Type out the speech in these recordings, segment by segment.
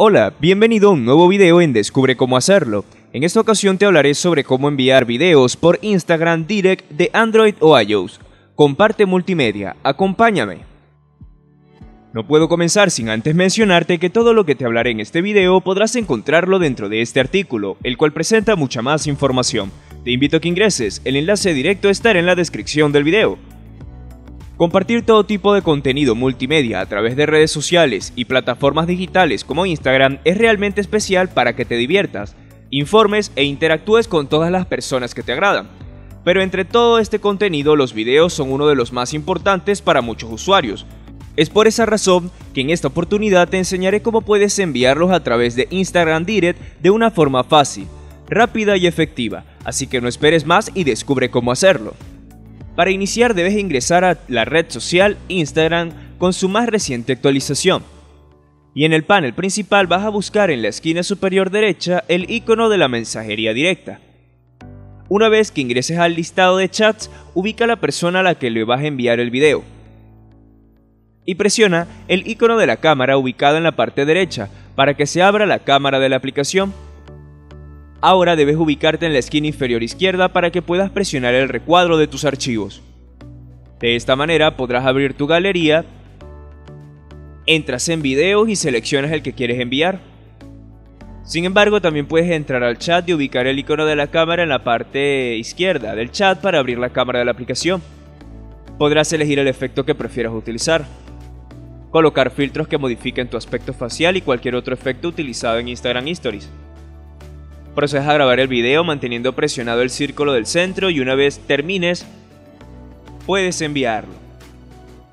Hola, bienvenido a un nuevo video en Descubre cómo hacerlo. En esta ocasión te hablaré sobre cómo enviar videos por Instagram Direct de Android o iOS. Comparte multimedia, acompáñame. No puedo comenzar sin antes mencionarte que todo lo que te hablaré en este video podrás encontrarlo dentro de este artículo, el cual presenta mucha más información. Te invito a que ingreses, el enlace directo estará en la descripción del video. Compartir todo tipo de contenido multimedia a través de redes sociales y plataformas digitales como Instagram es realmente especial para que te diviertas, informes e interactúes con todas las personas que te agradan. Pero entre todo este contenido los videos son uno de los más importantes para muchos usuarios. Es por esa razón que en esta oportunidad te enseñaré cómo puedes enviarlos a través de Instagram Direct de una forma fácil, rápida y efectiva, así que no esperes más y descubre cómo hacerlo. Para iniciar debes ingresar a la red social Instagram con su más reciente actualización. Y en el panel principal vas a buscar en la esquina superior derecha el icono de la mensajería directa. Una vez que ingreses al listado de chats, ubica la persona a la que le vas a enviar el video. Y presiona el icono de la cámara ubicado en la parte derecha para que se abra la cámara de la aplicación. Ahora debes ubicarte en la esquina inferior izquierda para que puedas presionar el recuadro de tus archivos. De esta manera podrás abrir tu galería, entras en videos y seleccionas el que quieres enviar. Sin embargo, también puedes entrar al chat y ubicar el icono de la cámara en la parte izquierda del chat para abrir la cámara de la aplicación. Podrás elegir el efecto que prefieras utilizar. Colocar filtros que modifiquen tu aspecto facial y cualquier otro efecto utilizado en Instagram Stories. Procedes a grabar el video manteniendo presionado el círculo del centro y una vez termines, puedes enviarlo.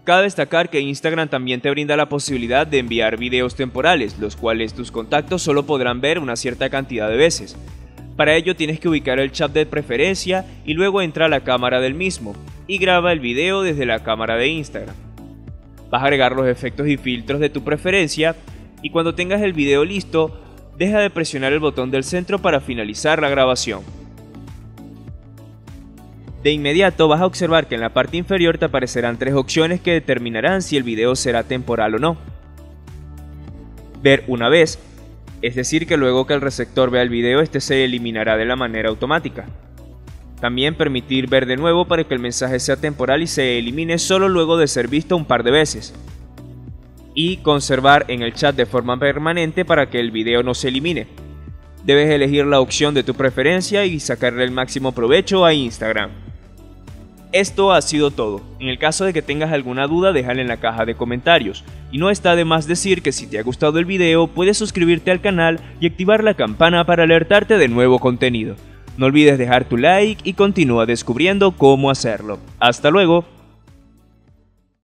Cabe destacar que Instagram también te brinda la posibilidad de enviar videos temporales, los cuales tus contactos solo podrán ver una cierta cantidad de veces. Para ello tienes que ubicar el chat de preferencia y luego entra a la cámara del mismo y graba el video desde la cámara de Instagram. Vas a agregar los efectos y filtros de tu preferencia y cuando tengas el video listo deja de presionar el botón del centro para finalizar la grabación. De inmediato vas a observar que en la parte inferior te aparecerán tres opciones que determinarán si el video será temporal o no. Ver una vez, es decir que luego que el receptor vea el video este se eliminará de la manera automática. También permitir ver de nuevo para que el mensaje sea temporal y se elimine solo luego de ser visto un par de veces y conservar en el chat de forma permanente para que el video no se elimine. Debes elegir la opción de tu preferencia y sacarle el máximo provecho a Instagram. Esto ha sido todo. En el caso de que tengas alguna duda, déjala en la caja de comentarios. Y no está de más decir que si te ha gustado el video, puedes suscribirte al canal y activar la campana para alertarte de nuevo contenido. No olvides dejar tu like y continúa descubriendo cómo hacerlo. Hasta luego.